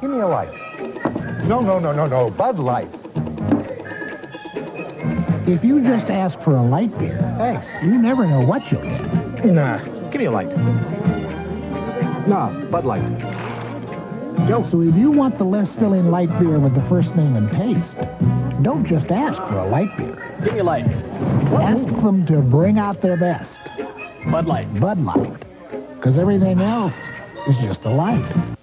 Give me a light. No, no, no, no, no. Bud Light. If you just ask for a light beer, Thanks. you never know what you'll get. Nah, give me a light. Nah, Bud Light. Joe. So if you want the less filling light beer with the first name and taste, don't just ask for a light beer. Give me a light. Ask them to bring out their best, Bud Light. Bud Light. Because everything else is just a light.